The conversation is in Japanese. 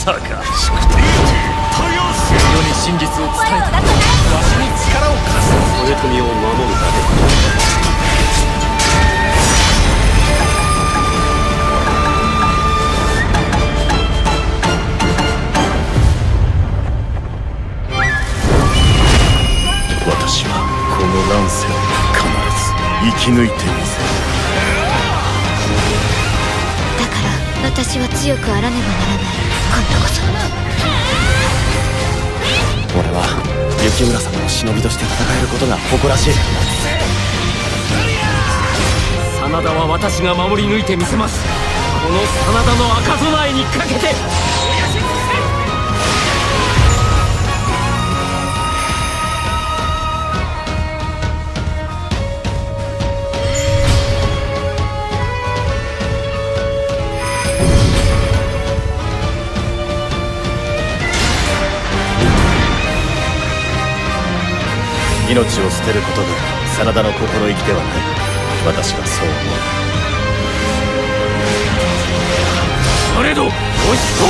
しくて世に真実を伝えたわしに力を貸す豊臣を守るだけ私はこの乱世を必ず生き抜いてみせるだから私は強くあらねばならない。俺は雪村様の忍びとして戦えることが誇らしい。真田は私が守り抜いてみせます。この真田の赤備えにかけて。命を捨てることが真田の心意気ではない。私はそう思う。それど押し通